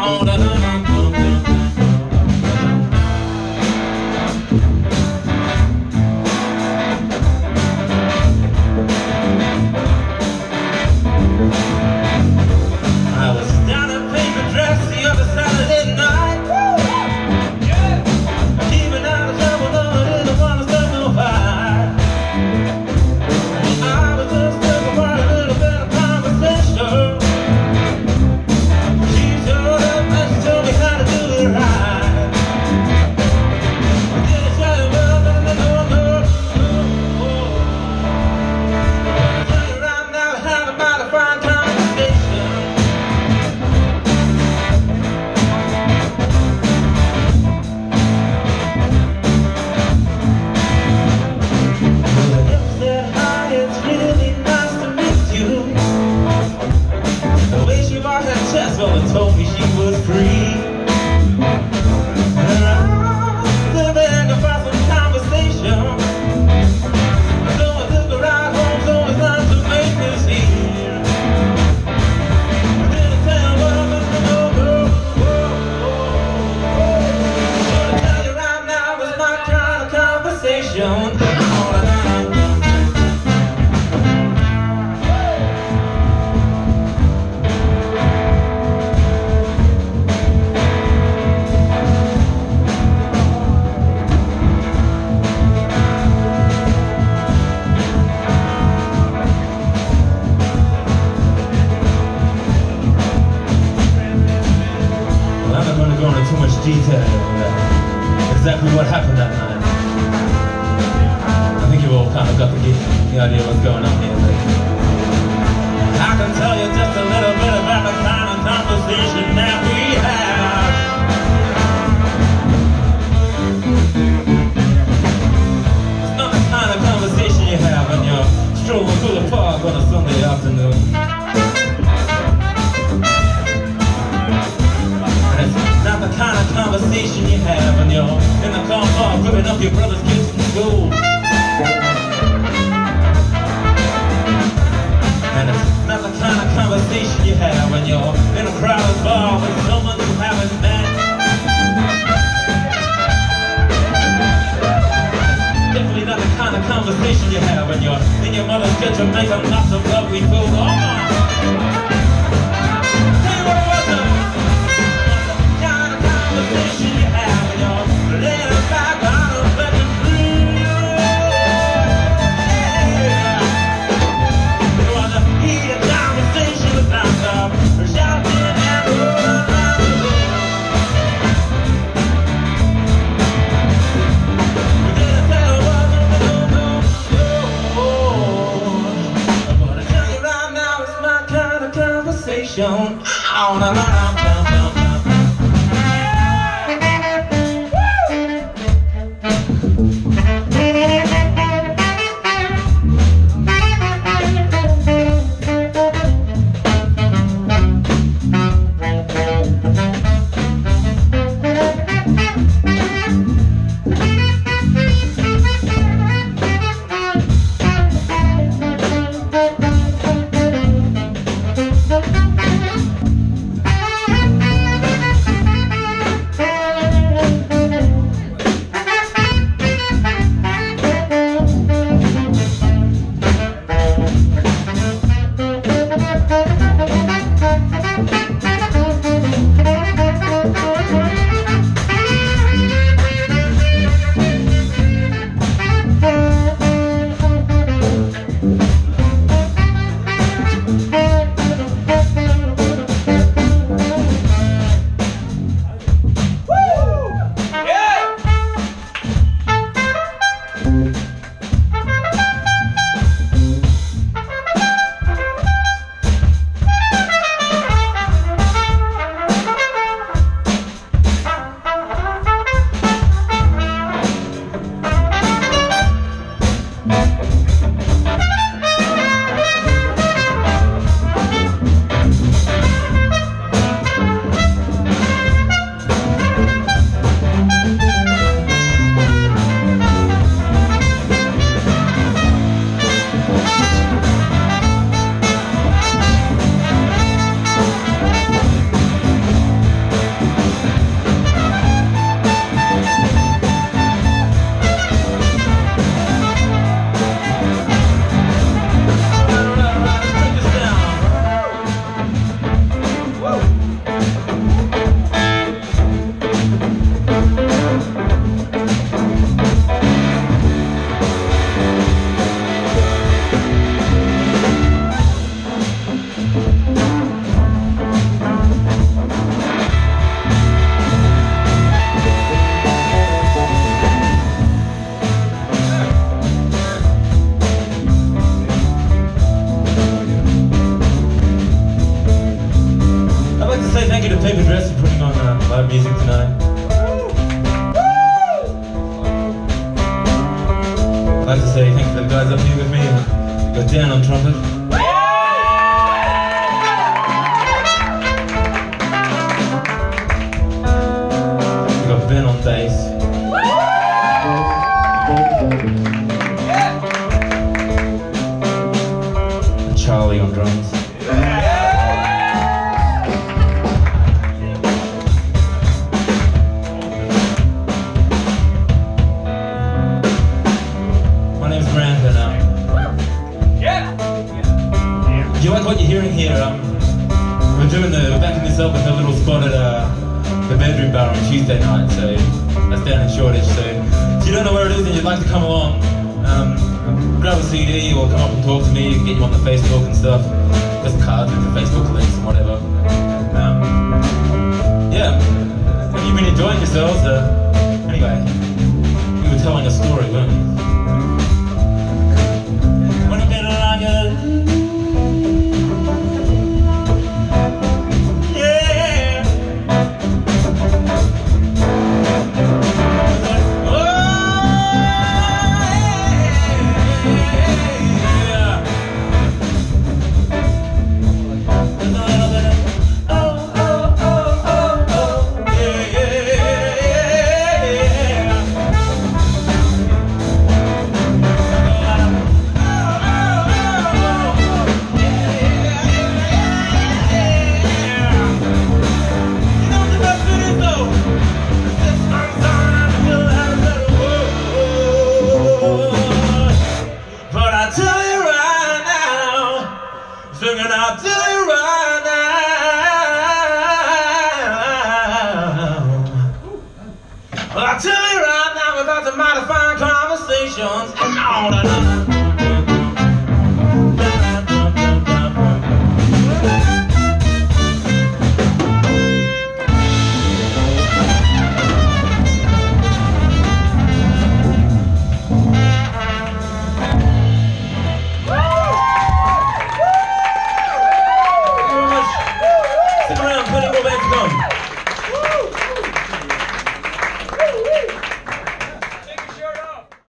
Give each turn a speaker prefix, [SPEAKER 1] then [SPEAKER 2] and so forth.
[SPEAKER 1] down. detail uh, exactly what happened that night. I think you all kind of got the, the idea of what's going on here. But I can tell you just a little bit about the time. up your brother's. down no no. thank you to Paper Dress for putting on uh, live music tonight. I'd like to say thanks to the guys up here with me. We've got Dan on trumpet. Bar on Tuesday night, so that's down in Shoreditch. So if you don't know where it is and you'd like to come along, um, grab a CD or come up and talk to me, get you on the Facebook and stuff. There's cards with the Facebook links and whatever. Um, yeah, have you been enjoying yourselves? Uh, anyway, we were telling a story, weren't we? Now, we're about to modify conversations. Oh,